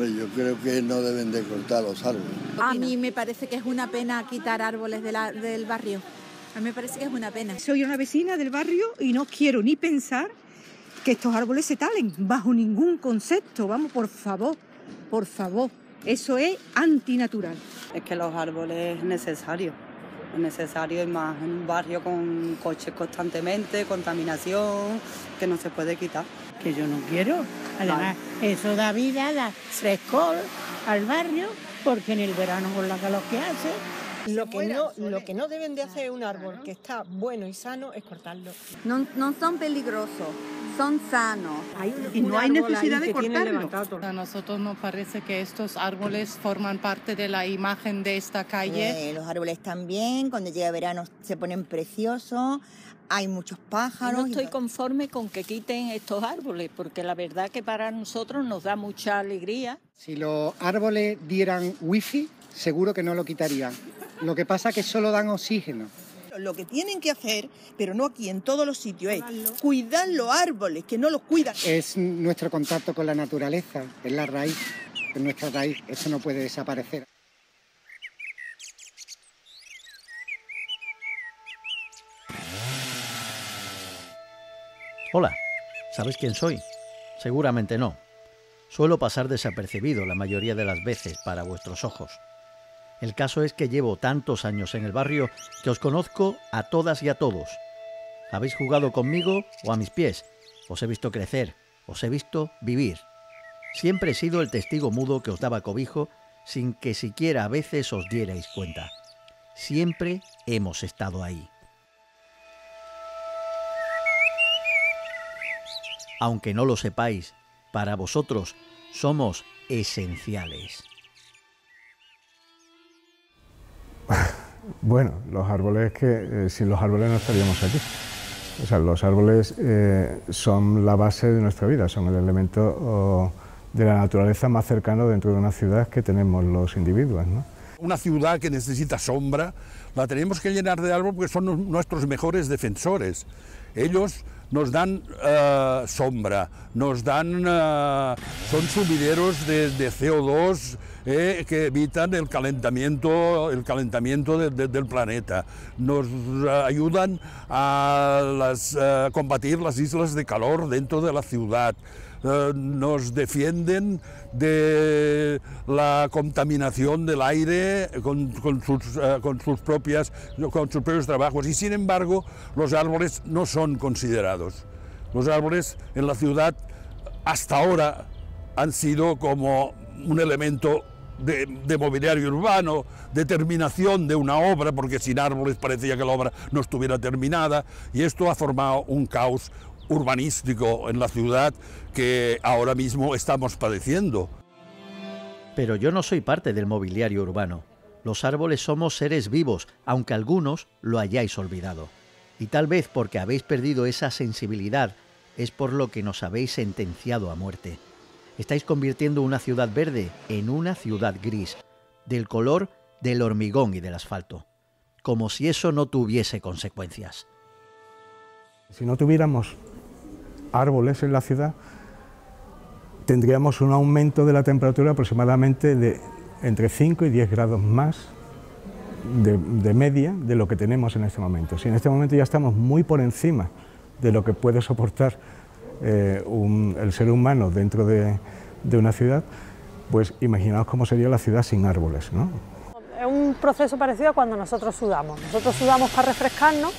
Hombre, yo creo que no deben de cortar los árboles. A mí me parece que es una pena quitar árboles del barrio. A mí me parece que es una pena. Soy una vecina del barrio y no quiero ni pensar que estos árboles se talen bajo ningún concepto. Vamos, por favor, por favor. Eso es antinatural. Es que los árboles es necesario. Es necesario y más en un barrio con coches constantemente, contaminación, que no se puede quitar. Que yo no quiero. Además, eso da vida, da frescor al barrio, porque en el verano con la calor que hace, lo que, no, lo que no deben de hacer un árbol que está bueno y sano es cortarlo. No, no son peligrosos, son sanos. y no hay necesidad de cortarlo. A nosotros nos parece que estos árboles forman parte de la imagen de esta calle. Eh, los árboles también, cuando llega verano se ponen preciosos hay muchos pájaros. No estoy conforme con que quiten estos árboles, porque la verdad que para nosotros nos da mucha alegría. Si los árboles dieran wifi, seguro que no lo quitarían. Lo que pasa es que solo dan oxígeno. Lo que tienen que hacer, pero no aquí en todos los sitios, es cuidar los árboles, que no los cuidan. Es nuestro contacto con la naturaleza, es la raíz, es nuestra raíz, eso no puede desaparecer. Hola, ¿sabes quién soy? Seguramente no. Suelo pasar desapercibido la mayoría de las veces para vuestros ojos. El caso es que llevo tantos años en el barrio que os conozco a todas y a todos. Habéis jugado conmigo o a mis pies. Os he visto crecer, os he visto vivir. Siempre he sido el testigo mudo que os daba cobijo sin que siquiera a veces os dierais cuenta. Siempre hemos estado ahí. Aunque no lo sepáis, para vosotros somos esenciales. Bueno, los árboles que eh, sin los árboles no estaríamos aquí. O sea, los árboles eh, son la base de nuestra vida, son el elemento de la naturaleza más cercano dentro de una ciudad que tenemos los individuos. Una ciudad que necesita sombra, la tenemos que llenar de árboles porque son nuestros mejores defensores. Ellos nos dan eh, sombra, nos dan, eh, son sumideros de, CO2 eh, que evitan el calentamiento, el calentamiento del planeta, nos ayudan a combatir las islas de calor dentro de la ciudad. Eh, nos defienden de la contaminación del aire con, sus, eh, con, sus propias, con sus propios trabajos y sin embargo los árboles no son considerados. Los árboles en la ciudad hasta ahora han sido como un elemento de, de, mobiliario urbano, de terminación de una obra, porque sin árboles parecía que la obra no estuviera terminada, y esto ha formado un caos, urbanístico en la ciudad que ahora mismo estamos padeciendo. Pero yo no soy parte del mobiliario urbano. Los árboles somos seres vivos, aunque algunos lo hayáis olvidado. Y tal vez porque habéis perdido esa sensibilidad es por lo que nos habéis sentenciado a muerte. Estáis convirtiendo una ciudad verde en una ciudad gris, del color del hormigón y del asfalto, como si eso no tuviese consecuencias. Si no tuviéramos árboles en la ciudad, tendríamos un aumento de la temperatura aproximadamente de entre 5 y 10 grados más de, media de lo que tenemos en este momento. Si en este momento ya estamos muy por encima de lo que puede soportar eh, el ser humano dentro de, una ciudad, pues imaginaos cómo sería la ciudad sin árboles. Es un proceso parecido a cuando nosotros sudamos. Nosotros sudamos para refrescarnos,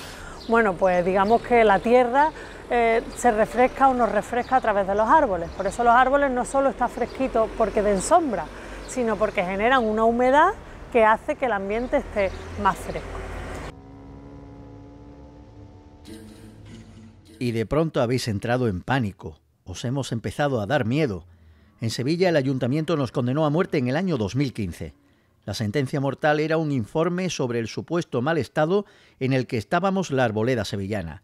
bueno, pues digamos que la tierra eh, se refresca o nos refresca a través de los árboles. Por eso los árboles no solo están fresquitos porque den sombra, sino porque generan una humedad que hace que el ambiente esté más fresco. Y de pronto habéis entrado en pánico, os hemos empezado a dar miedo. En Sevilla el ayuntamiento nos condenó a muerte en el año 2015. La sentencia mortal era un informe sobre el supuesto mal estado en el que estábamos la arboleda sevillana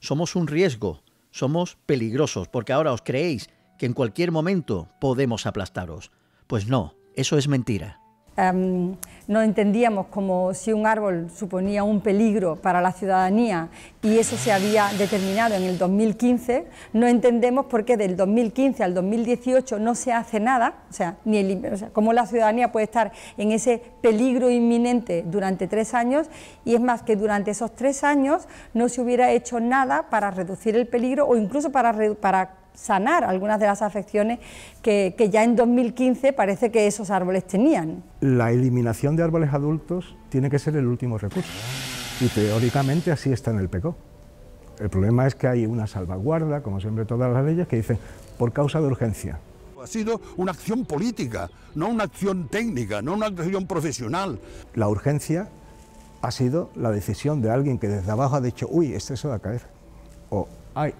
somos un riesgo, somos peligrosos, porque ahora os creéis que en cualquier momento podemos aplastaros. Pues no, eso es mentira. Em, no entendíamos como si un árbol suponía un peligro para la ciudadanía y eso se había determinado en el 2015, no entendemos por qué del 2015 al 2018 no se hace nada, o sea, ni el, o sea, cómo la ciudadanía puede estar en ese peligro inminente durante tres años y es más que durante esos tres años no se hubiera hecho nada para reducir el peligro o incluso para, para sanar algunas de las afecciones que, que, ya en 2015 parece que esos árboles tenían. La eliminación de árboles adultos tiene que ser el último recurso y teóricamente así está en el PECO. El problema es que hay una salvaguarda, como siempre todas las leyes, que dicen por causa de urgencia. Ha sido una acción política, no una acción técnica, no una acción profesional. La urgencia ha sido la decisión de alguien que desde abajo ha dicho, uy, este se va a caer. O, ay,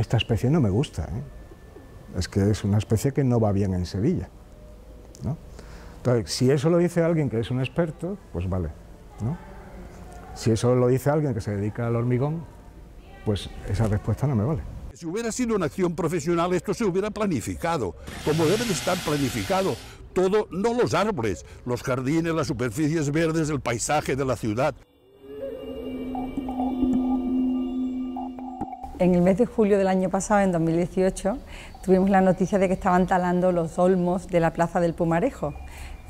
esta especie no me gusta, ¿eh? es que es una especie que no va bien en Sevilla. ¿no? Si eso lo dice alguien que es un experto, pues vale. ¿no? Si eso lo dice alguien que se dedica al hormigón, pues esa respuesta no me vale. Si hubiera sido una acción profesional, esto se hubiera planificado, como debe de estar planificado. Todo, no los árboles, los jardines, las superficies verdes, el paisaje de la ciudad. En el mes de julio del año pasado, en 2018, tuvimos la noticia de que estaban talando los olmos de la Plaza del Pumarejo.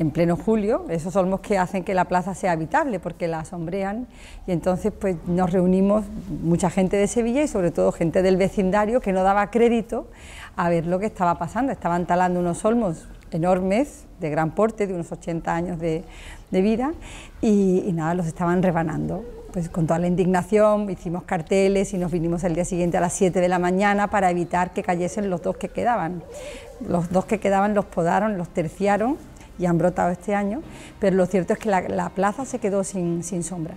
En pleno julio, esos olmos que hacen que la plaza sea habitable porque la sombrean y entonces pues nos reunimos mucha gente de Sevilla y sobre todo gente del vecindario que no daba crédito a ver lo que estaba pasando. Estaban talando unos olmos enormes, de gran porte, de unos 80 años de, vida y, y nada, los estaban rebanando pues con toda la indignación hicimos carteles y nos vinimos el día siguiente a las 7 de la mañana para evitar que cayesen los dos que quedaban. Los dos que quedaban los podaron, los terciaron y han brotado este año, pero lo cierto es que la, la plaza se quedó sin sombra.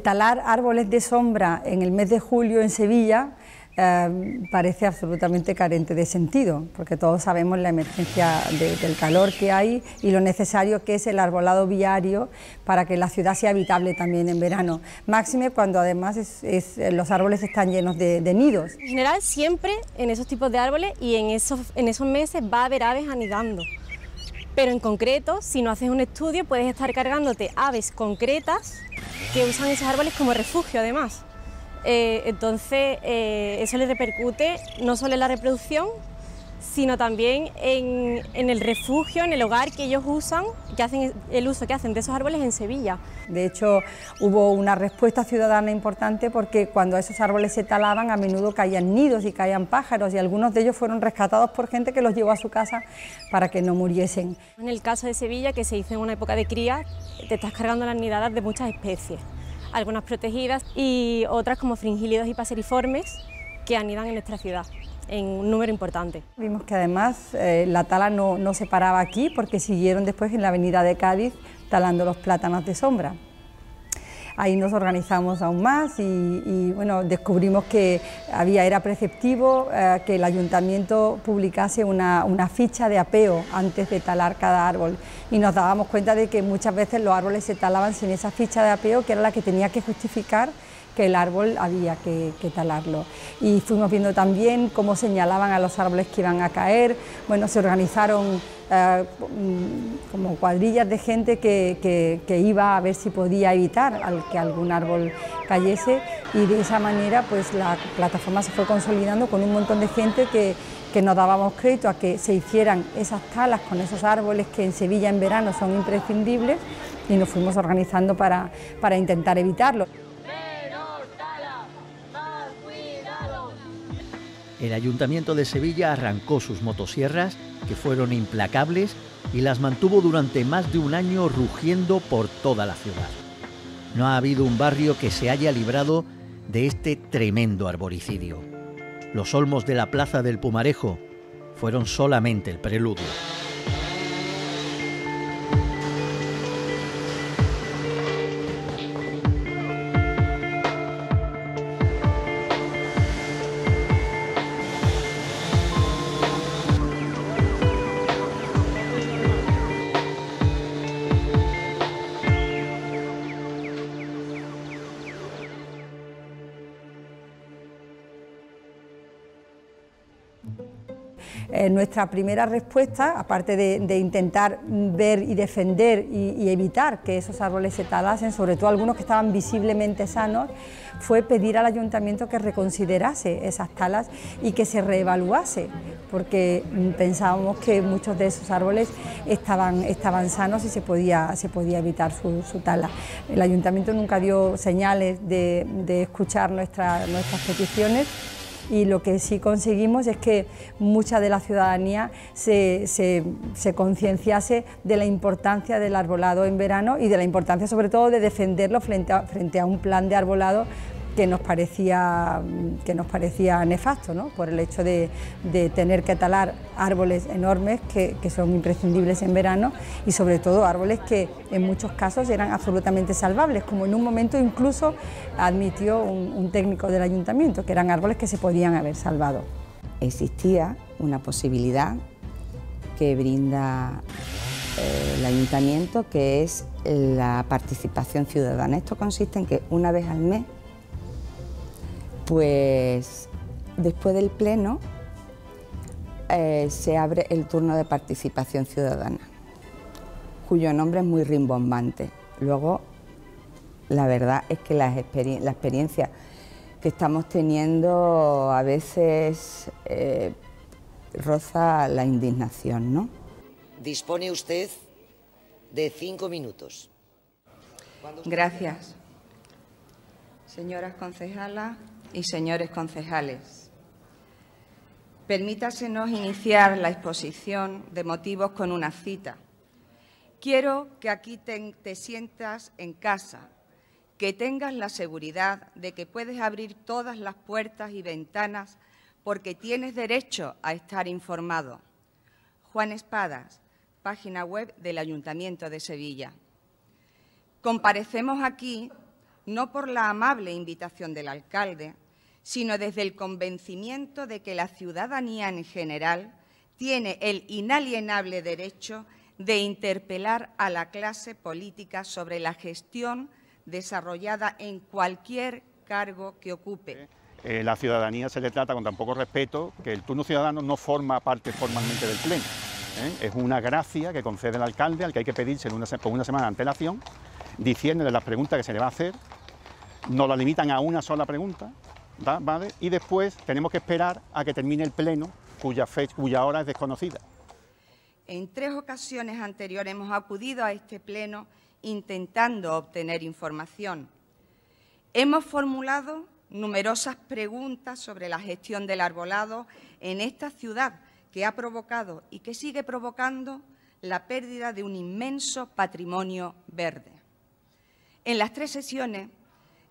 Talar árboles de sombra en el mes de julio en Sevilla eh, parece absolutamente carente de sentido, porque todos sabemos la emergencia de, del calor que hay y lo necesario que es el arbolado viario para que la ciudad sea habitable también en verano. Máxime cuando además los árboles están llenos de, de, nidos. En general siempre en esos tipos de árboles y en esos, en esos meses va a haber aves anidando. Pero en concreto, si no haces un estudio, puedes estar cargándote aves concretas que usan esos árboles como refugio además. Eh, entonces, eh, eso les repercute no solo en la reproducción, sino también en, en, el refugio, en el hogar que ellos usan, que hacen el uso que hacen de esos árboles en Sevilla. De hecho, hubo una respuesta ciudadana importante porque cuando esos árboles se talaban a menudo caían nidos y caían pájaros y algunos de ellos fueron rescatados por gente que los llevó a su casa para que no muriesen. En el caso de Sevilla, que se hizo en una época de cría, te estás cargando las nidadas de muchas especies, algunas protegidas y otras como fringílidos y paseriformes que anidan en nuestra ciudad en un número importante. Vimos que además eh, la tala no, no se paraba aquí porque siguieron después en la avenida de Cádiz talando los plátanos de sombra. Ahí nos organizamos aún más y, bueno, descubrimos que había, era preceptivo eh, que el ayuntamiento publicase una, ficha de apeo antes de talar cada árbol y nos dábamos cuenta de que muchas veces los árboles se talaban sin esa ficha de apeo que era la que tenía que justificar que el árbol había que, talarlo. Y fuimos viendo también cómo señalaban a los árboles que iban a caer, bueno, se organizaron eh, como cuadrillas de gente que, que, iba a ver si podía evitar que algún árbol cayese y de esa manera pues la plataforma se fue consolidando con un montón de gente que, que nos dábamos crédito a que se hicieran esas talas con esos árboles que en Sevilla en verano son imprescindibles y nos fuimos organizando para, para intentar evitarlo. El Ayuntamiento de Sevilla arrancó sus motosierras, que fueron implacables, y las mantuvo durante más de un año rugiendo por toda la ciudad. No ha habido un barrio que se haya librado de este tremendo arboricidio. Los olmos de la Plaza del Pumarejo fueron solamente el preludio. Eh, nuestra primera respuesta, aparte de, intentar ver y defender y, evitar que esos árboles se talasen, sobre todo algunos que estaban visiblemente sanos, fue pedir al ayuntamiento que reconsiderase esas talas y que se reevaluase, porque mm, pensábamos que muchos de esos árboles estaban, estaban sanos y se podía, se podía evitar su, tala. El ayuntamiento nunca dio señales de, escuchar nuestras peticiones y lo que sí conseguimos es que mucha de la ciudadanía se, concienciase de la importancia del arbolado en verano y de la importancia sobre todo de defenderlo frente frente a un plan de arbolado que nos parecía, que nos parecía nefasto, ¿no? por el hecho de, tener que talar árboles enormes que, son imprescindibles en verano y sobre todo árboles que en muchos casos eran absolutamente salvables, como en un momento incluso admitió un, técnico del ayuntamiento, que eran árboles que se podían haber salvado. Existía una posibilidad que brinda eh, el ayuntamiento, que es la participación ciudadana. Esto consiste en que una vez al mes pues después del pleno eh, se abre el turno de participación ciudadana, cuyo nombre es muy rimbombante. Luego, la verdad es que la, experiencia que estamos teniendo a veces eh, roza la indignación, ¿no? Dispone usted de cinco minutos. Gracias. Señoras concejalas, y señores concejales. Permítasenos iniciar la exposición de motivos con una cita. Quiero que aquí te, te, sientas en casa, que tengas la seguridad de que puedes abrir todas las puertas y ventanas porque tienes derecho a estar informado. Juan Espadas, página web del Ayuntamiento de Sevilla. Comparecemos aquí no por la amable invitación del alcalde, sino desde el convencimiento de que la ciudadanía en general tiene el inalienable derecho de interpelar a la clase política sobre la gestión desarrollada en cualquier cargo que ocupe. Eh, la ciudadanía se le trata con tan poco respeto que el turno ciudadano no forma parte formalmente del Pleno. ¿eh? Es una gracia que concede el alcalde al que hay que pedirse una, con una semana de antelación, diciéndole las preguntas que se le va a hacer, no la limitan a una sola pregunta, y después tenemos que esperar a que termine el pleno, cuya, fecha, cuya hora es desconocida. En tres ocasiones anteriores hemos acudido a este pleno intentando obtener información. Hemos formulado numerosas preguntas sobre la gestión del arbolado en esta ciudad que ha provocado y que sigue provocando la pérdida de un inmenso patrimonio verde. En las tres sesiones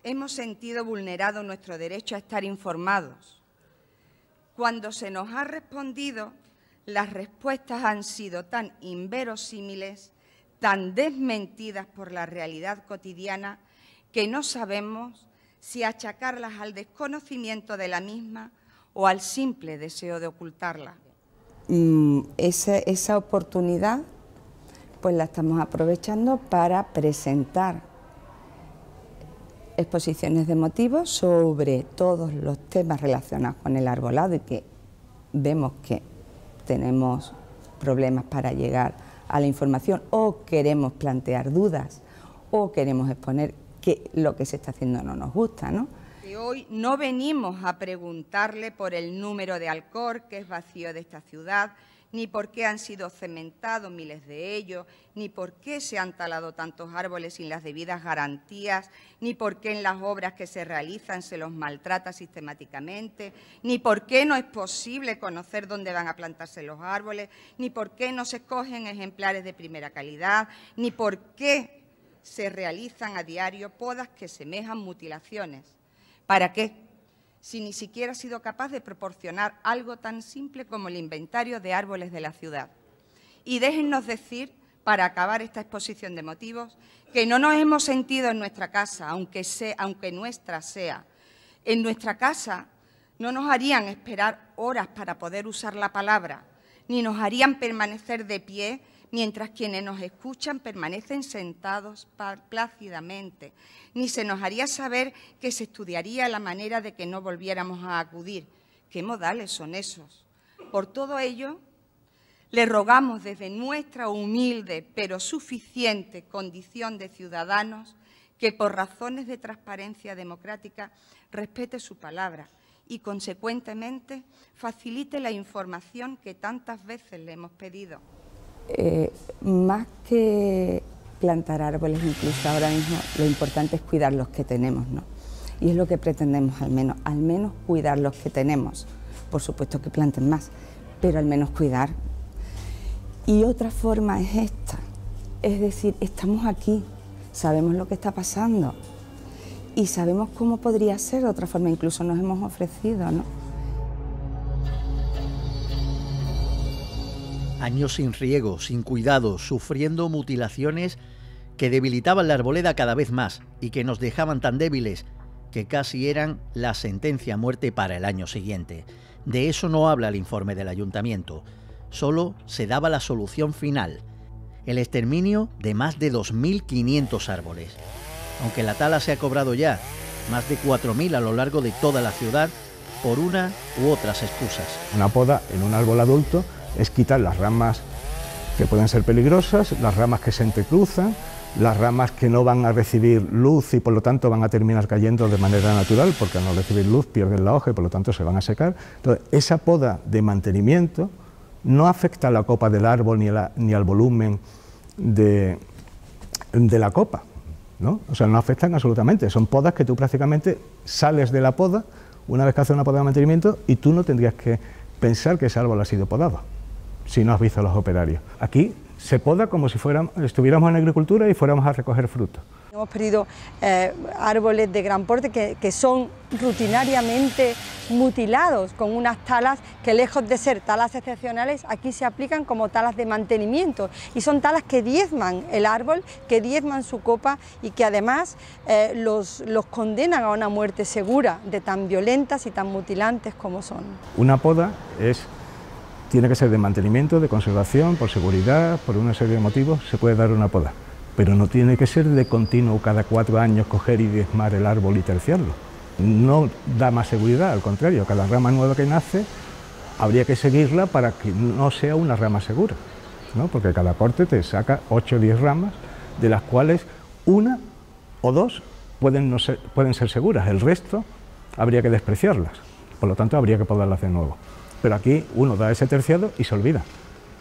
hemos sentido vulnerado nuestro derecho a estar informados. Cuando se nos ha respondido, las respuestas han sido tan inverosímiles, tan desmentidas por la realidad cotidiana, que no sabemos si achacarlas al desconocimiento de la misma o al simple deseo de ocultarla. Mm, esa, esa oportunidad pues la estamos aprovechando para presentar exposiciones de motivos sobre todos los temas relacionados con el arbolado y que vemos que tenemos problemas para llegar a la información o queremos plantear dudas o queremos exponer que lo que se está haciendo no nos gusta, ¿no? hoy no venimos a preguntarle por el número de Alcor, que es vacío de esta ciudad, ni por qué han sido cementados miles de ellos, ni por qué se han talado tantos árboles sin las debidas garantías, ni por qué en las obras que se realizan se los maltrata sistemáticamente, ni por qué no es posible conocer dónde van a plantarse los árboles, ni por qué no se escogen ejemplares de primera calidad, ni por qué se realizan a diario podas que semejan mutilaciones. ¿Para qué? Si ni siquiera ha sido capaz de proporcionar algo tan simple como el inventario de árboles de la ciudad. Y déjennos decir, para acabar esta exposición de motivos, que no nos hemos sentido en nuestra casa, aunque, sea, aunque nuestra sea. En nuestra casa no nos harían esperar horas para poder usar la palabra, ni nos harían permanecer de pie mientras quienes nos escuchan permanecen sentados plácidamente, ni se nos haría saber que se estudiaría la manera de que no volviéramos a acudir. ¿Qué modales son esos? Por todo ello, le rogamos desde nuestra humilde pero suficiente condición de ciudadanos que por razones de transparencia democrática respete su palabra y, consecuentemente, facilite la información que tantas veces le hemos pedido. Eh, más que plantar árboles, incluso ahora mismo, lo importante es cuidar los que tenemos, ¿no? Y es lo que pretendemos al menos, al menos cuidar los que tenemos. Por supuesto que planten más, pero al menos cuidar. Y otra forma es esta, es decir, estamos aquí, sabemos lo que está pasando y sabemos cómo podría ser de otra forma, incluso nos hemos ofrecido, ¿no? Años sin riego, sin cuidado, sufriendo mutilaciones que debilitaban la arboleda cada vez más y que nos dejaban tan débiles que casi eran la sentencia a muerte para el año siguiente. De eso no habla el informe del ayuntamiento, solo se daba la solución final, el exterminio de más de 2.500 árboles. Aunque la tala se ha cobrado ya más de 4.000 a lo largo de toda la ciudad por una u otras excusas. Una poda en un árbol adulto es quitar las ramas que pueden ser peligrosas, las ramas que se entrecruzan, las ramas que no van a recibir luz y por lo tanto van a terminar cayendo de manera natural, porque al no recibir luz pierden la hoja y por lo tanto se van a secar. Entonces, esa poda de mantenimiento no afecta a la copa del árbol ni, al volumen de, de la copa, ¿no? O sea, no afectan absolutamente. Son podas que tú prácticamente sales de la poda una vez que haces una poda de mantenimiento y tú no tendrías que pensar que ese árbol ha sido podado si no has visto a los operarios. Aquí se poda como si fuéramos, estuviéramos en agricultura y fuéramos a recoger frutos. Hemos perdido eh, árboles de gran porte que, que, son rutinariamente mutilados con unas talas que lejos de ser talas excepcionales, aquí se aplican como talas de mantenimiento y son talas que diezman el árbol, que diezman su copa y que además eh, los, los condenan a una muerte segura de tan violentas y tan mutilantes como son. Una poda es tiene que ser de mantenimiento, de conservación, por seguridad, por una serie de motivos, se puede dar una poda. Pero no tiene que ser de continuo cada cuatro años coger y diezmar el árbol y terciarlo. No da más seguridad, al contrario, cada rama nueva que nace habría que seguirla para que no sea una rama segura, ¿no? porque cada corte te saca 8 o 10 ramas, de las cuales una o dos pueden, ser seguras, el resto habría que despreciarlas, por lo tanto habría que podarlas de nuevo. Pero aquí uno da ese terciado y se olvida.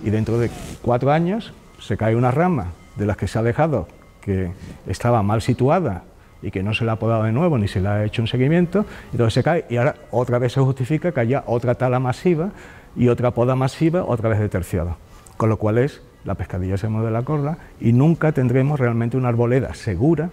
Y dentro de cuatro años se cae una rama de las que se ha dejado que estaba mal situada y que no se la ha podado de nuevo ni se le ha hecho un seguimiento, entonces se cae y ahora otra vez se justifica que haya otra tala masiva y otra poda masiva otra vez de terciado. Con lo cual es la pescadilla se mueve la corda y nunca tendremos realmente una arboleda segura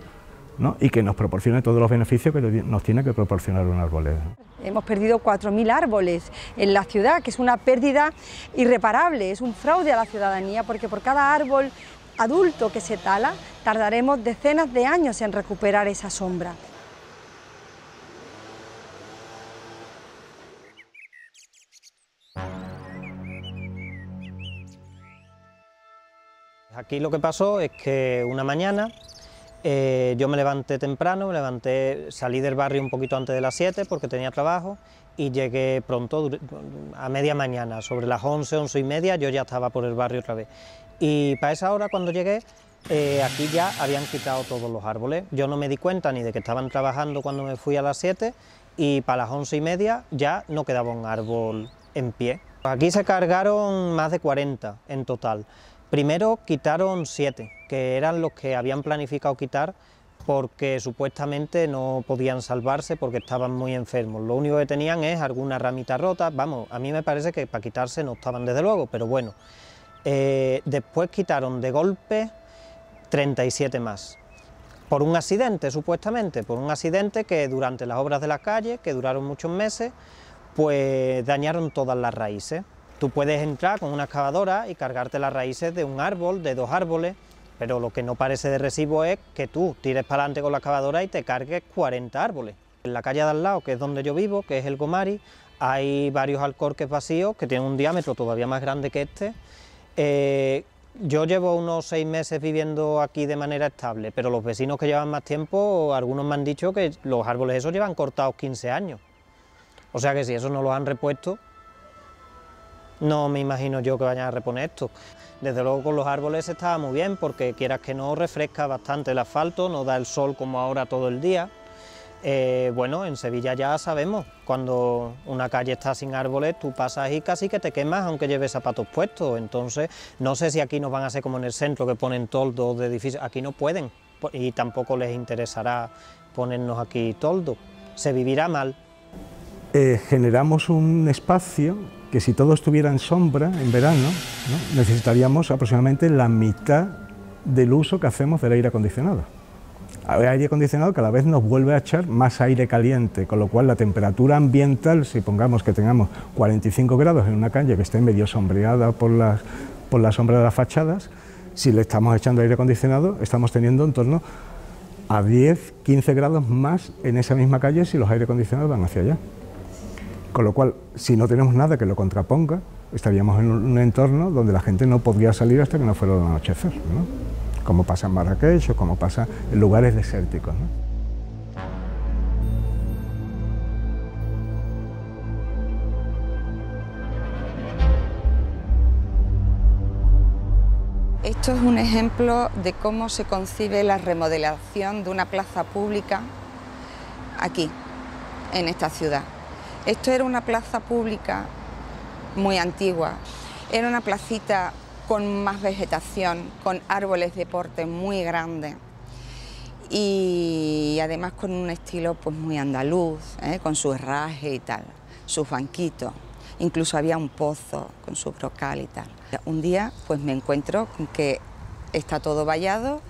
y que nos proporcione todos los beneficios que nos tiene que proporcionar una arboleda. Hemos perdido 4.000 árboles en la ciudad, que es una pérdida irreparable, es un fraude a la ciudadanía, porque por cada árbol adulto que se tala, tardaremos decenas de años en recuperar esa sombra. Aquí lo que pasó es que una mañana eh, yo me levanté temprano, me levanté, salí del barrio un poquito antes de las 7 porque tenía trabajo y llegué pronto, a media mañana, sobre las 11, 11 y media, yo ya estaba por el barrio otra vez. Y para esa hora cuando llegué, eh, aquí ya habían quitado todos los árboles. Yo no me di cuenta ni de que estaban trabajando cuando me fui a las 7 y para las 11 y media ya no quedaba un árbol en pie. Aquí se cargaron más de 40 en total. Primero quitaron 7, que eran los que habían planificado quitar porque supuestamente no podían salvarse porque estaban muy enfermos. Lo único que tenían es alguna ramita rota, vamos, a mí me parece que para quitarse no estaban desde luego, pero bueno. Eh, después quitaron de golpe 37 más, por un accidente supuestamente, por un accidente que durante las obras de la calle, que duraron muchos meses, pues dañaron todas las raíces. Tú puedes entrar con una excavadora y cargarte las raíces de un árbol, de dos árboles, pero lo que no parece de recibo es que tú tires para adelante con la excavadora y te cargues 40 árboles. En la calle de al lado, que es donde yo vivo, que es el Gomari, hay varios alcorques vacíos que tienen un diámetro todavía más grande que este. Eh, yo llevo unos seis meses viviendo aquí de manera estable, pero los vecinos que llevan más tiempo, algunos me han dicho que los árboles esos llevan cortados 15 años. O sea que si eso no lo han repuesto, no me imagino yo que vayan a reponer esto. Desde luego con los árboles estaba muy bien porque quieras que no refresca bastante el asfalto, no da el sol como ahora todo el día. Eh, bueno, en Sevilla ya sabemos, cuando una calle está sin árboles, tú pasas y casi que te quemas aunque lleves zapatos puestos. Entonces, no sé si aquí nos van a hacer como en el centro, que ponen toldos de edificios. Aquí no pueden y tampoco les interesará ponernos aquí toldo. Se vivirá mal. Eh, generamos un espacio que si todo estuviera en sombra en verano, necesitaríamos aproximadamente la mitad del uso que hacemos del aire acondicionado. El aire acondicionado cada vez nos vuelve a echar más aire caliente, con lo cual la temperatura ambiental, si pongamos que tengamos 45 grados en una calle que esté medio sombreada por, las, por la sombra de las fachadas, si le estamos echando aire acondicionado, estamos teniendo en torno a 10, 15 grados más en esa misma calle si los aire acondicionados van hacia allá. Con lo cual, si no tenemos nada que lo contraponga, estaríamos en un entorno donde la gente no podría salir hasta que no fuera el anochecer, ¿no? como pasa en Marrakech o como pasa en lugares desérticos. Esto es un ejemplo de cómo se concibe la remodelación de una plaza pública aquí, en esta ciudad. Esto era una plaza pública muy antigua, era una placita con más vegetación, con árboles de porte muy grande y además con un estilo pues muy andaluz, ¿eh? con su herraje y tal, sus banquitos. Incluso había un pozo con su brocal y tal. Un día pues me encuentro con que está todo vallado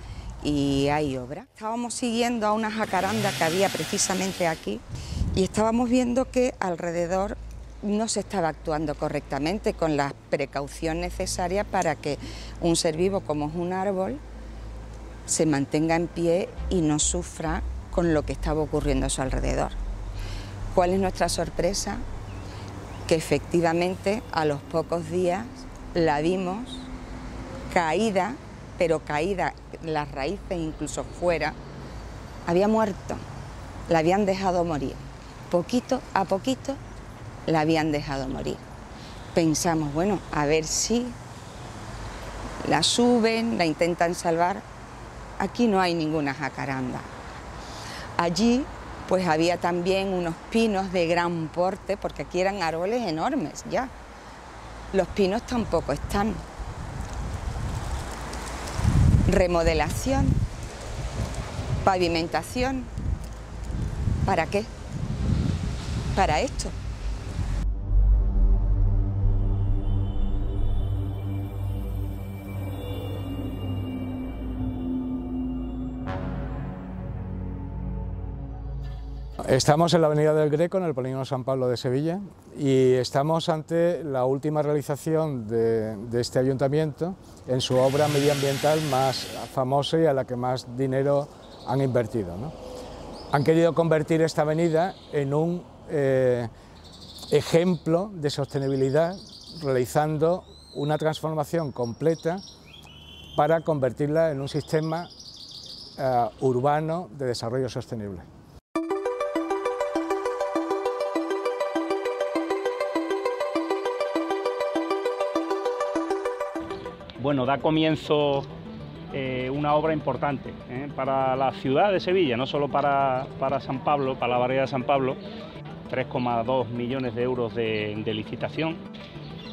y hay obra. Estábamos siguiendo a una jacaranda que había precisamente aquí y estábamos viendo que alrededor no se estaba actuando correctamente con la precaución necesaria para que un ser vivo como es un árbol se mantenga en pie y no sufra con lo que estaba ocurriendo a su alrededor. ¿Cuál es nuestra sorpresa? Que efectivamente a los pocos días la vimos caída, pero caída las raíces incluso fuera, había muerto, la habían dejado morir poquito a poquito la habían dejado morir. Pensamos, bueno, a ver si la suben, la intentan salvar. Aquí no hay ninguna jacaranda. Allí pues había también unos pinos de gran porte, porque aquí eran árboles enormes ya. Los pinos tampoco están. Remodelación, pavimentación, ¿para qué? Para esto. Estamos en la Avenida del Greco, en el Polígono San Pablo de Sevilla, y estamos ante la última realización de, este ayuntamiento en su obra medioambiental más famosa y a la que más dinero han invertido. Han querido convertir esta avenida en un eh, ejemplo de sostenibilidad realizando una transformación completa para convertirla en un sistema eh, urbano de desarrollo sostenible. Bueno, da comienzo eh, una obra importante para la ciudad de Sevilla, no solo para, para San Pablo, para la barriada de San Pablo, 3,2 millones de euros de, licitación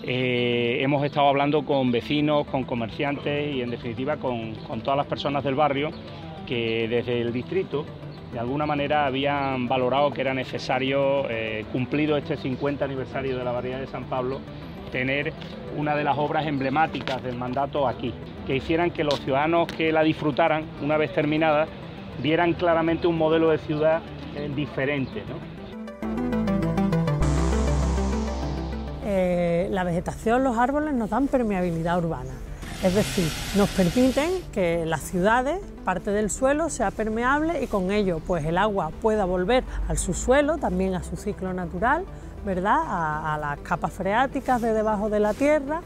Eh, hemos estado hablando con vecinos, con comerciantes y en definitiva con, todas las personas del barrio que desde el distrito de alguna manera habían valorado que era necesario, eh, cumplido este 50 aniversario de la variedad de San Pablo, tener una de las obras emblemáticas del mandato aquí, que hicieran que los ciudadanos que la disfrutaran, una vez terminada, vieran claramente un modelo de ciudad eh, diferente. La vegetación, los árboles nos dan permeabilidad urbana. Es decir, nos permiten que las ciudades, parte del suelo, sea permeable y con ello pues el agua pueda volver al subsuelo, también a su ciclo natural, ¿verdad? A, las capas freáticas de debajo de la tierra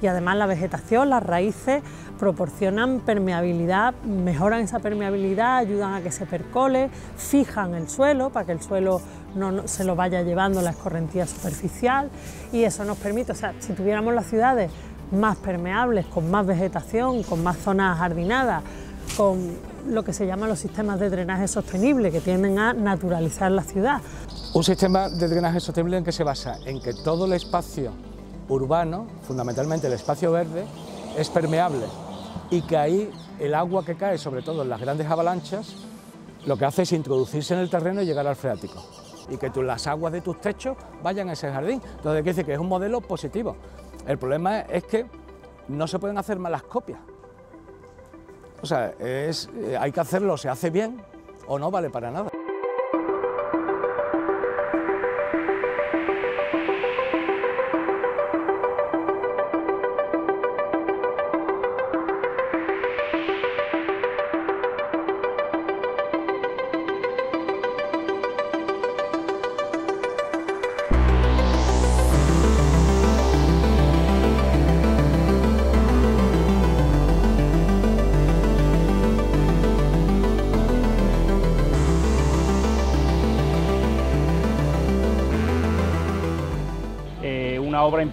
y además la vegetación, las raíces proporcionan permeabilidad, mejoran esa permeabilidad, ayudan a que se percole, fijan el suelo para que el suelo no, se lo vaya llevando la escorrentía superficial y eso nos permite, o sea, si tuviéramos las ciudades más permeables, con más vegetación, con más zonas jardinadas, con lo que se llaman los sistemas de drenaje sostenible que tienden a naturalizar la ciudad. Un sistema de drenaje sostenible en que se basa en que todo el espacio urbano, fundamentalmente el espacio verde, es permeable y que ahí el agua que cae, sobre todo en las grandes avalanchas, lo que hace es introducirse en el terreno y llegar al freático y que las aguas de tus techos vayan a ese jardín. Entonces, quiere decir que es un modelo positivo. El problema es que no se pueden hacer malas copias. O sea, eh, hay que hacerlo, se hace bien o no vale para nada.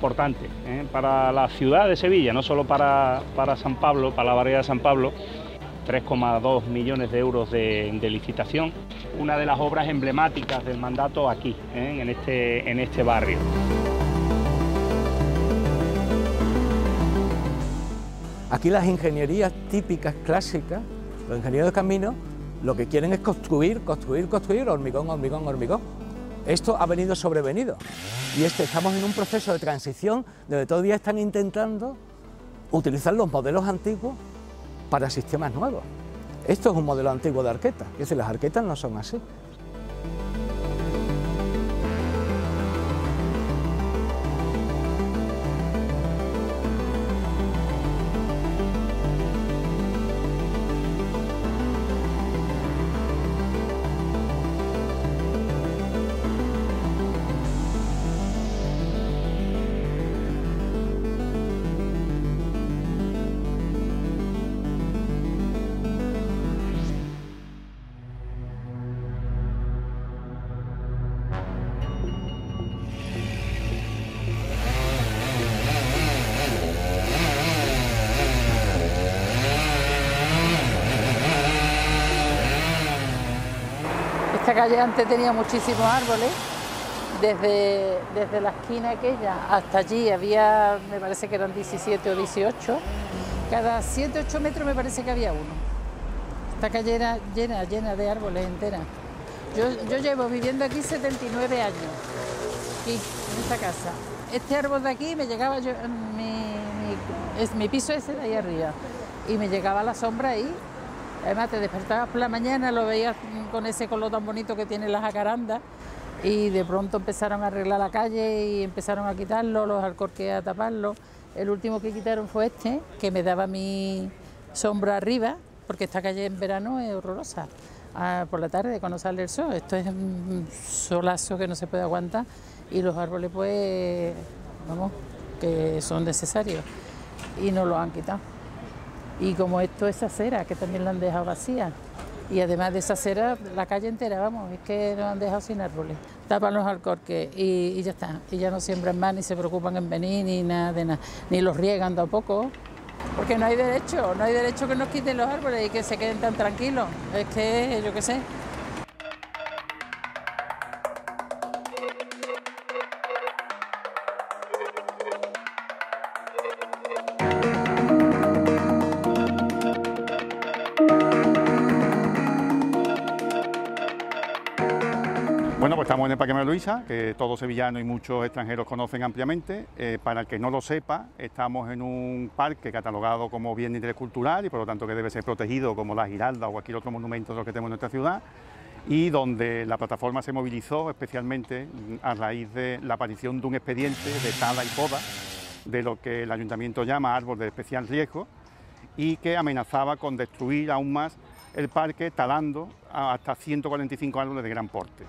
Importante ¿eh? para la ciudad de Sevilla, no solo para, para San Pablo, para la variedad de San Pablo, 3,2 millones de euros de, licitación, una de las obras emblemáticas del mandato aquí, ¿eh? en, este, en este barrio. Aquí las ingenierías típicas, clásicas, los ingenieros de camino, lo que quieren es construir, construir, construir, hormigón, hormigón, hormigón. Esto ha venido sobrevenido y este, estamos en un proceso de transición donde todavía están intentando utilizar los modelos antiguos para sistemas nuevos. Esto es un modelo antiguo de arqueta, es decir, las arquetas no son así. Calle antes tenía muchísimos árboles, desde, desde la esquina aquella hasta allí había, me parece que eran 17 o 18, cada 7 o 8 metros me parece que había uno. Esta calle era llena, llena de árboles enteras. Yo, yo llevo viviendo aquí 79 años, aquí, en esta casa. Este árbol de aquí me llegaba, yo, mi, es, mi piso ese de ahí arriba, y me llegaba la sombra ahí Además, te despertabas por la mañana, lo veías con ese color tan bonito que tiene las jacarandas y de pronto empezaron a arreglar la calle y empezaron a quitarlo, los alcorques a taparlo. El último que quitaron fue este, que me daba mi sombra arriba, porque esta calle en verano es horrorosa. Ah, por la tarde, cuando sale el sol, esto es un solazo que no se puede aguantar y los árboles, pues, vamos, que son necesarios y no lo han quitado. Y como esto es acera, que también la han dejado vacía. Y además de esa acera, la calle entera, vamos, es que nos han dejado sin árboles. Tapan los alcorques y, ya está. Y ya no siembran más, ni se preocupan en venir, ni nada nada. Ni los riegan tampoco. Porque no hay derecho, no hay derecho que nos quiten los árboles y que se queden tan tranquilos. Es que, yo qué sé, El Parque María Luisa, que todos sevillanos y muchos extranjeros conocen ampliamente. Eh, para el que no lo sepa, estamos en un parque catalogado como bien de interés cultural y por lo tanto que debe ser protegido como la Giralda o cualquier otro monumento de los que tenemos en nuestra ciudad y donde la plataforma se movilizó especialmente a raíz de la aparición de un expediente de tala y poda de lo que el ayuntamiento llama árbol de especial riesgo y que amenazaba con destruir aún más el parque talando hasta 145 árboles de gran porte.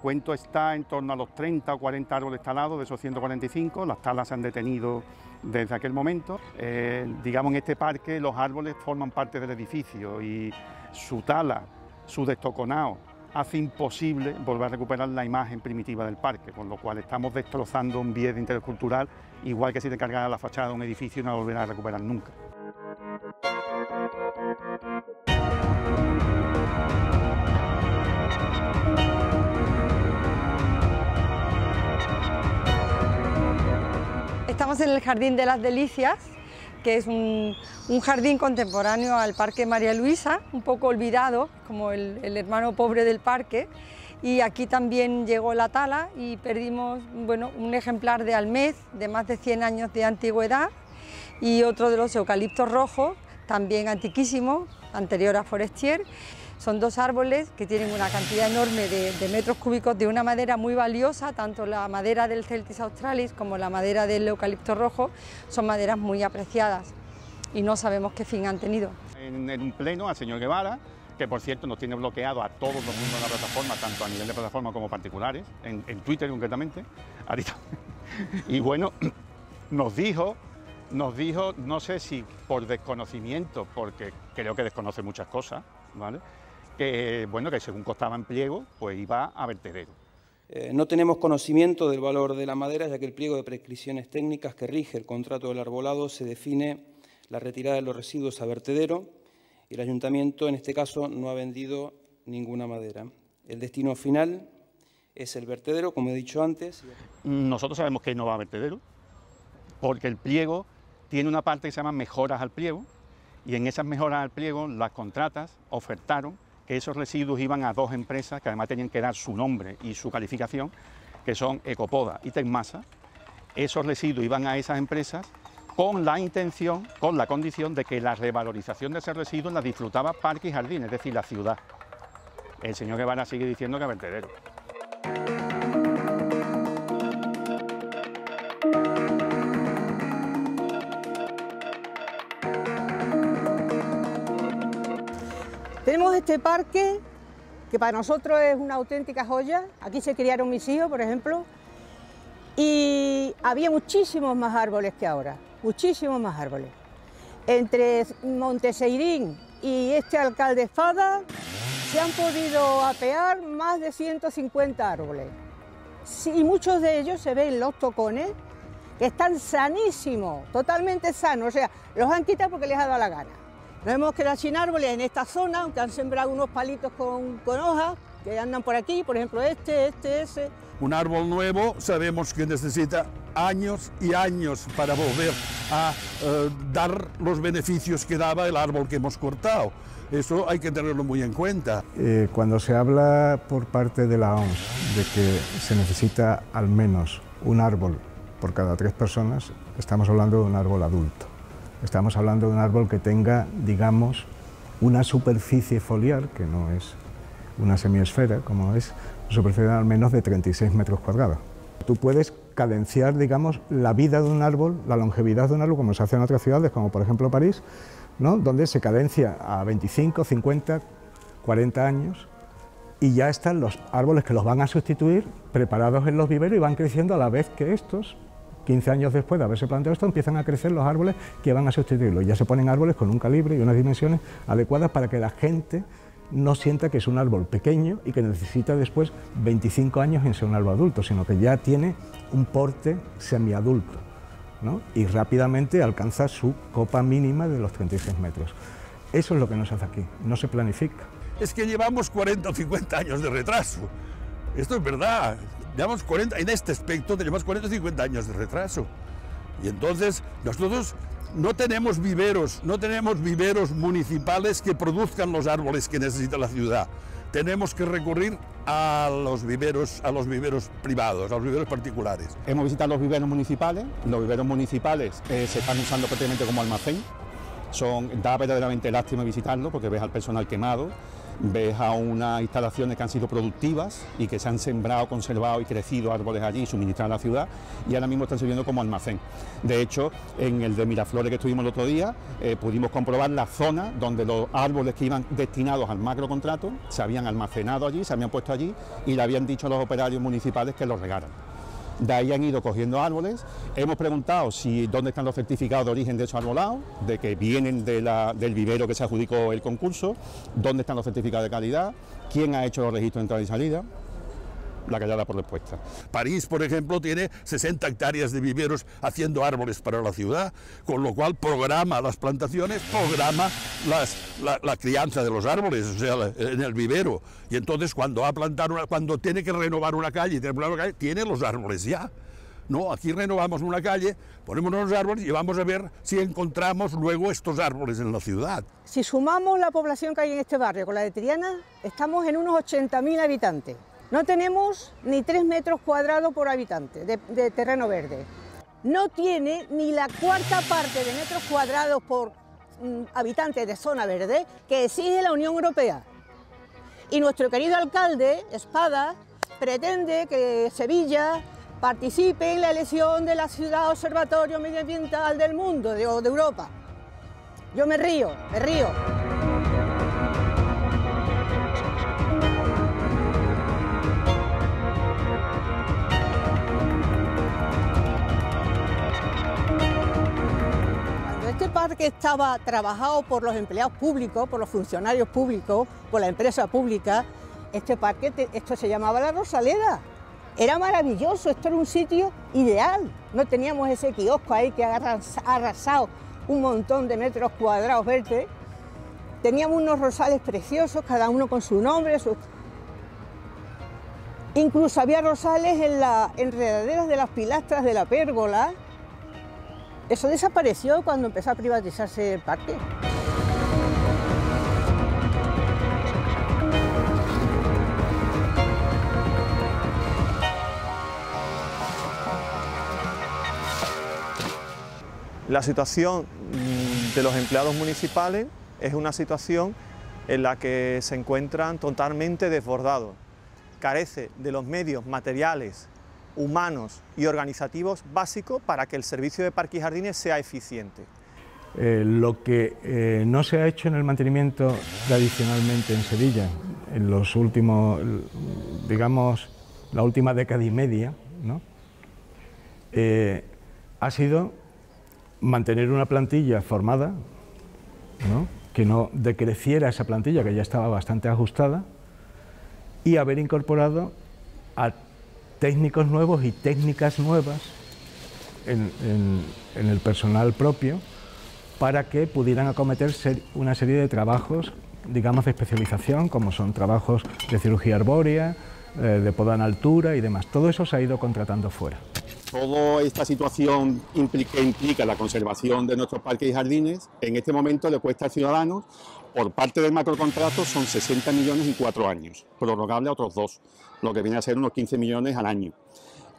Recuento está en torno a los 30 o 40 árboles talados de esos 145, las talas se han detenido desde aquel momento. Eh, digamos, en este parque los árboles forman parte del edificio y su tala, su destoconao, hace imposible volver a recuperar la imagen primitiva del parque, con lo cual estamos destrozando un bien de interés cultural, igual que si te cargara la fachada de un edificio y no la volverás a recuperar nunca. Estamos en el Jardín de las Delicias, que es un, jardín contemporáneo al Parque María Luisa, un poco olvidado, como el, el, hermano pobre del parque. Y aquí también llegó la tala y perdimos bueno, un ejemplar de almez de más de 100 años de antigüedad y otro de los eucaliptos rojos, también antiquísimo, anterior a Forestier. Son dos árboles que tienen una cantidad enorme de, metros cúbicos de una madera muy valiosa, tanto la madera del Celtis australis como la madera del eucalipto rojo son maderas muy apreciadas y no sabemos qué fin han tenido. En, un pleno al señor Guevara, que por cierto nos tiene bloqueado a todos los miembros de la plataforma, tanto a nivel de plataforma como particulares, en, Twitter concretamente, y bueno, nos dijo nos dijo, no sé si por desconocimiento, porque creo que desconoce muchas cosas, ¿vale? Que, bueno, que según costaba en pliego, pues iba a vertedero. Eh, no tenemos conocimiento del valor de la madera, ya que el pliego de prescripciones técnicas que rige el contrato del arbolado se define la retirada de los residuos a vertedero y el ayuntamiento, en este caso, no ha vendido ninguna madera. El destino final es el vertedero, como he dicho antes. Nosotros sabemos que no va a vertedero, porque el pliego tiene una parte que se llama mejoras al pliego, y en esas mejoras al pliego las contratas ofertaron esos residuos iban a dos empresas que además tenían que dar su nombre y su calificación, que son Ecopoda y Tecmasa. Esos residuos iban a esas empresas con la intención, con la condición de que la revalorización de ese residuo la disfrutaba Parque y Jardín, es decir, la ciudad. El señor Guevara sigue diciendo que vertedero. Este parque que para nosotros es una auténtica joya. Aquí se criaron mis hijos, por ejemplo, y había muchísimos más árboles que ahora, muchísimos más árboles. Entre Monteseirín y este alcalde Fada se han podido apear más de 150 árboles. y muchos de ellos se ven los tocones que están sanísimos, totalmente sanos, o sea, los han quitado porque les ha dado la gana. Nos hemos quedado sin árboles en esta zona, aunque han sembrado unos palitos con, con hojas que andan por aquí, por ejemplo este, este, ese. Un árbol nuevo sabemos que necesita años y años para volver a eh, dar los beneficios que daba el árbol que hemos cortado. Eso hay que tenerlo muy en cuenta. Eh, cuando se habla por parte de la OMS de que se necesita al menos un árbol por cada tres personas, estamos hablando de un árbol adulto. Estamos hablando de un árbol que tenga, digamos, una superficie foliar, que no es una semiesfera, como es, una superficie de al menos de 36 metros cuadrados. Tú puedes cadenciar, digamos, la vida de un árbol, la longevidad de un árbol, como se hace en otras ciudades, como por ejemplo París, ¿no? donde se cadencia a 25, 50, 40 años, y ya están los árboles que los van a sustituir preparados en los viveros y van creciendo a la vez que estos 15 años después de haberse planteado esto, empiezan a crecer los árboles que van a sustituirlo. Ya se ponen árboles con un calibre y unas dimensiones adecuadas para que la gente no sienta que es un árbol pequeño y que necesita después 25 años en ser un árbol adulto, sino que ya tiene un porte semiadulto ¿no? y rápidamente alcanza su copa mínima de los 36 metros. Eso es lo que nos hace aquí, no se planifica. Es que llevamos 40 o 50 años de retraso. Esto es verdad. Llevamos 40, en este aspecto tenemos 40 o 50 años de retraso. Y entonces nosotros no tenemos viveros, no tenemos viveros municipales que produzcan los árboles que necesita la ciudad. Tenemos que recurrir a los viveros, a los viveros privados, a los viveros particulares. Hemos visitado los viveros municipales. Los viveros municipales eh, se están usando prácticamente como almacén. Son, da verdaderamente lástima visitarlo porque ves al personal quemado, ves a unas instalaciones que han sido productivas y que se han sembrado, conservado y crecido árboles allí y suministrado a la ciudad y ahora mismo están sirviendo como almacén. De hecho, en el de Miraflores que estuvimos el otro día, eh, pudimos comprobar la zona donde los árboles que iban destinados al macro contrato se habían almacenado allí, se habían puesto allí y le habían dicho a los operarios municipales que los regaran. De ahí han ido cogiendo árboles. Hemos preguntado si dónde están los certificados de origen de esos arbolados, de que vienen del vivero que se adjudicó el concurso, dónde están los certificados de calidad, quién ha hecho los registros de entrada y salida la callada por respuesta. París, por ejemplo, tiene 60 hectáreas de viveros haciendo árboles para la ciudad, con lo cual programa las plantaciones, programa la, crianza de los árboles, o sea, en el vivero. Y entonces cuando, ha plantado una, cuando tiene que renovar una calle, tiene los árboles ya. No, aquí renovamos una calle, ponemos unos árboles y vamos a ver si encontramos luego estos árboles en la ciudad. Si sumamos la población que hay en este barrio con la de Triana, estamos en unos 80.000 habitantes. No tenemos ni 3 metros cuadrados por habitante de, terreno verde. No tiene ni la cuarta parte de metros cuadrados por mm, habitante de zona verde que exige la Unión Europea. Y nuestro querido alcalde, Espada, pretende que Sevilla participe en la elección de la ciudad observatorio medioambiental del mundo, de Europa. Yo me río, me río. Que estaba trabajado por los empleados públicos, por los funcionarios públicos, por la empresa pública, este parque, esto se llamaba la Rosaleda. Era maravilloso, esto era un sitio ideal. No teníamos ese kiosco ahí que ha arrasado un montón de metros cuadrados verdes. Teníamos unos rosales preciosos, cada uno con su nombre. Incluso había rosales en las enredaderas de las pilastras de la pérgola eso desapareció cuando empezó a privatizarse el parque. La situación mm, de los empleados municipales es una situación en la que se encuentran totalmente desbordados. Carece de los medios materiales humanos y organizativos básicos para que el servicio de parques y jardines sea eficiente. Eh, lo que eh, no se ha hecho en el mantenimiento tradicionalmente en Sevilla, en los últimos, digamos, la última década y media, eh, ha sido mantener una plantilla formada, que no decreciera esa plantilla que ya estaba bastante ajustada, y haber incorporado a técnicos nuevos y técnicas nuevas en, el personal propio para que pudieran acometer una serie de trabajos, digamos, de especialización, como son trabajos de cirugía arbórea, eh, de poda en altura y demás. Todo eso se ha ido contratando fuera. Toda esta situación implica, implica la conservación de nuestros parques y jardines. En este momento le cuesta al ciudadano, por parte del macrocontrato, son 60 millones en cuatro años, prorrogable a otros dos lo que viene a ser unos 15 millones al año.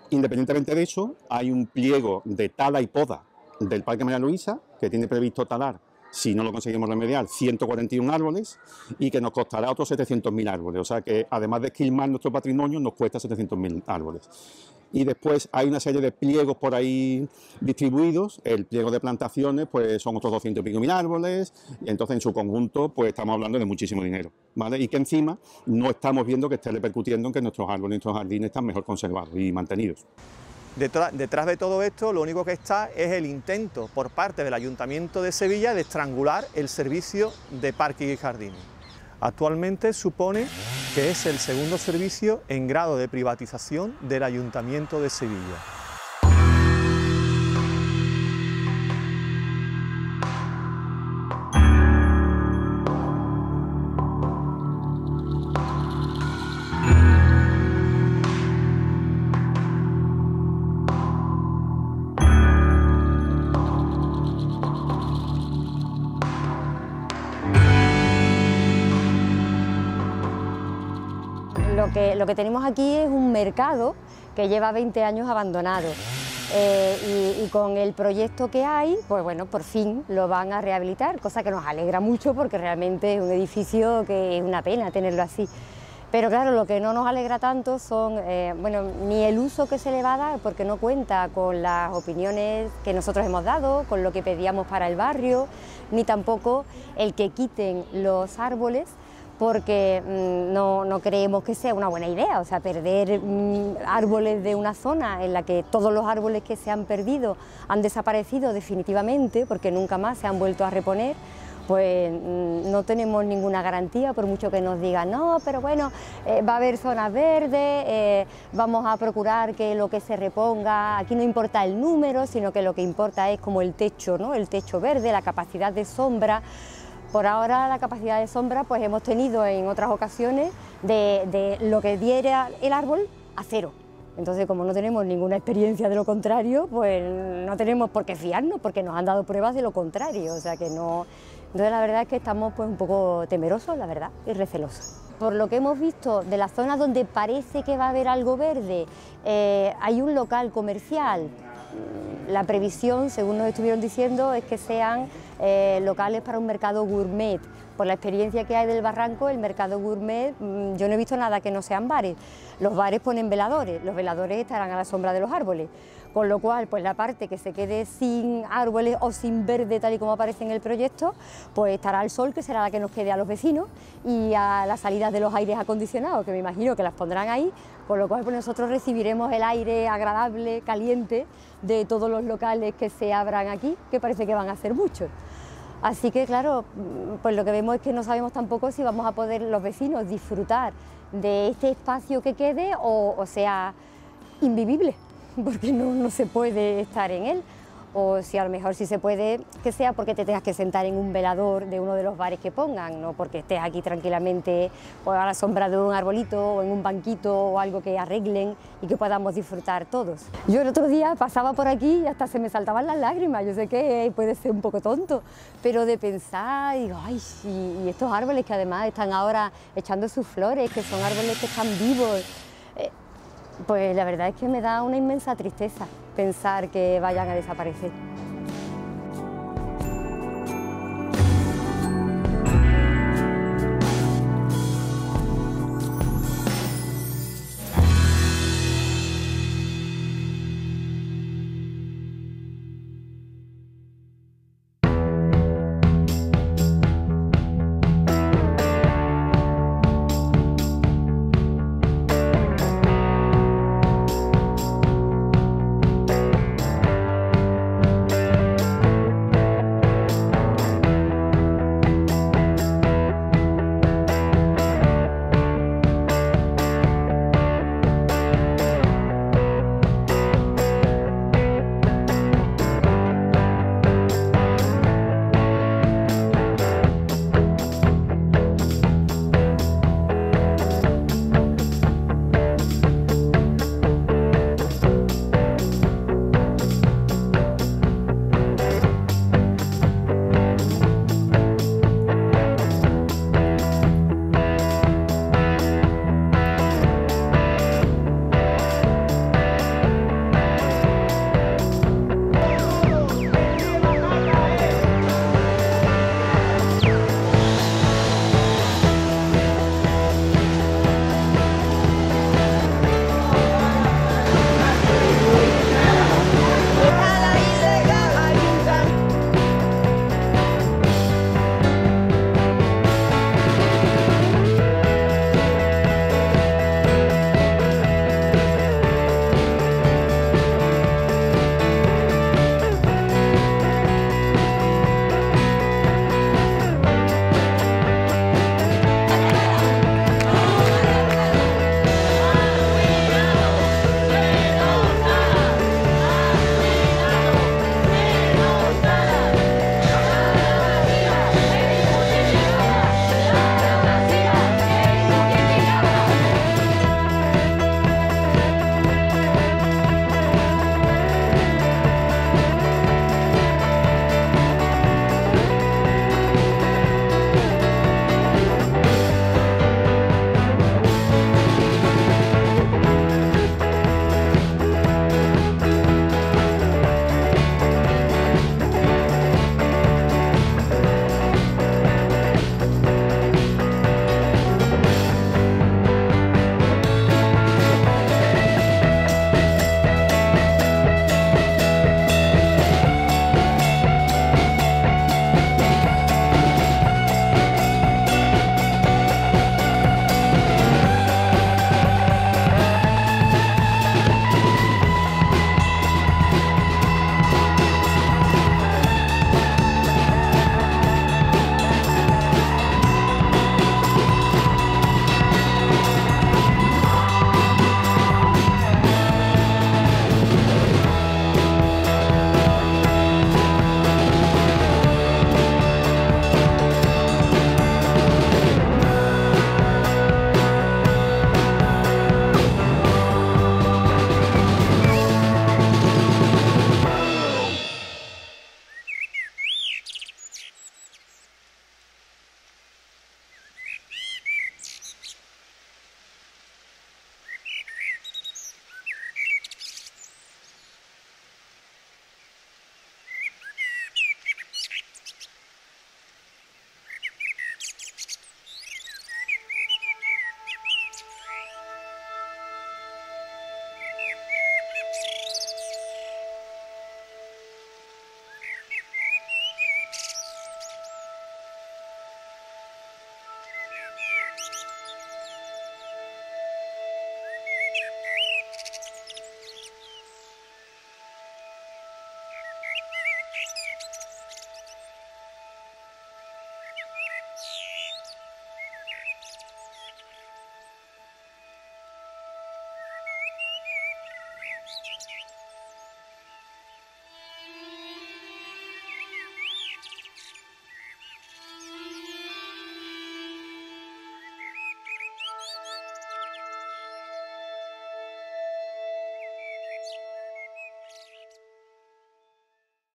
Independientemente de eso, hay un pliego de tala y poda del Parque María Luisa que tiene previsto talar, si no lo conseguimos remediar, 141 árboles y que nos costará otros 700.000 árboles. O sea que además de esquilmar nuestro patrimonio, nos cuesta 700.000 árboles y después hay una serie de pliegos por ahí distribuidos. El pliego de plantaciones pues son otros 200 y pico mil árboles y entonces en su conjunto pues estamos hablando de muchísimo dinero, ¿vale? Y que encima no estamos viendo que esté repercutiendo en que nuestros árboles, nuestros jardines están mejor conservados y mantenidos. Detrás, detrás, de todo esto lo único que está es el intento por parte del Ayuntamiento de Sevilla de estrangular el servicio de parking y jardines. Actualmente supone que es el segundo servicio en grado de privatización del Ayuntamiento de Sevilla. Lo que tenemos aquí es un mercado que lleva 20 años abandonado. Eh, y, con el proyecto que hay, pues bueno, por fin lo van a rehabilitar, cosa que nos alegra mucho porque realmente es un edificio que es una pena tenerlo así. Pero claro, lo que no nos alegra tanto son, eh, bueno, ni el uso que se le va a dar porque no cuenta con las opiniones que nosotros hemos dado, con lo que pedíamos para el barrio, ni tampoco el que quiten los árboles porque mm, no, creemos que sea una buena idea, o sea, perder mm, árboles de una zona en la que todos los árboles que se han perdido han desaparecido definitivamente, porque nunca más se han vuelto a reponer, pues mm, no tenemos ninguna garantía, por mucho que nos digan, no, pero bueno, eh, va a haber zonas verdes, eh, vamos a procurar que lo que se reponga, aquí no importa el número, sino que lo que importa es como el techo, ¿no? el techo verde, la capacidad de sombra, por ahora la capacidad de sombra pues hemos tenido en otras ocasiones de, lo que diera el árbol a cero. Entonces, como no tenemos ninguna experiencia de lo contrario, pues no tenemos por qué fiarnos, porque nos han dado pruebas de lo contrario. O sea que no. Entonces, la verdad es que estamos pues un poco temerosos, la verdad, y recelosos. Por lo que hemos visto de la zona donde parece que va a haber algo verde, eh, hay un local comercial. La previsión, según nos estuvieron diciendo, es que sean eh, locales para un mercado gourmet. Por la experiencia que hay del barranco, el mercado gourmet, mm, yo no he visto nada que no sean bares. Los bares ponen veladores, los veladores estarán a la sombra de los árboles. Con lo cual, pues la parte que se quede sin árboles o sin verde, tal y como aparece en el proyecto, pues estará al sol, que será la que nos quede a los vecinos, y a las salidas de los aires acondicionados, que me imagino que las pondrán ahí, con lo cual pues nosotros recibiremos el aire agradable, caliente, de todos los locales que se abran aquí, que parece que van a ser muchos. Así que claro, pues lo que vemos es que no sabemos tampoco si vamos a poder los vecinos disfrutar de este espacio que quede o, sea invivible, porque no se puede estar en él o si a lo mejor si se puede, que sea porque te tengas que sentar en un velador de uno de los bares que pongan, no porque estés aquí tranquilamente pues, a la sombra de un arbolito o en un banquito o algo que arreglen y que podamos disfrutar todos. Yo el otro día pasaba por aquí y hasta se me saltaban las lágrimas, yo sé que puede ser un poco tonto, pero de pensar, digo, ay, y, estos árboles que además están ahora echando sus flores, que son árboles que están vivos, eh, pues la verdad es que me da una inmensa tristeza pensar que vayan a desaparecer.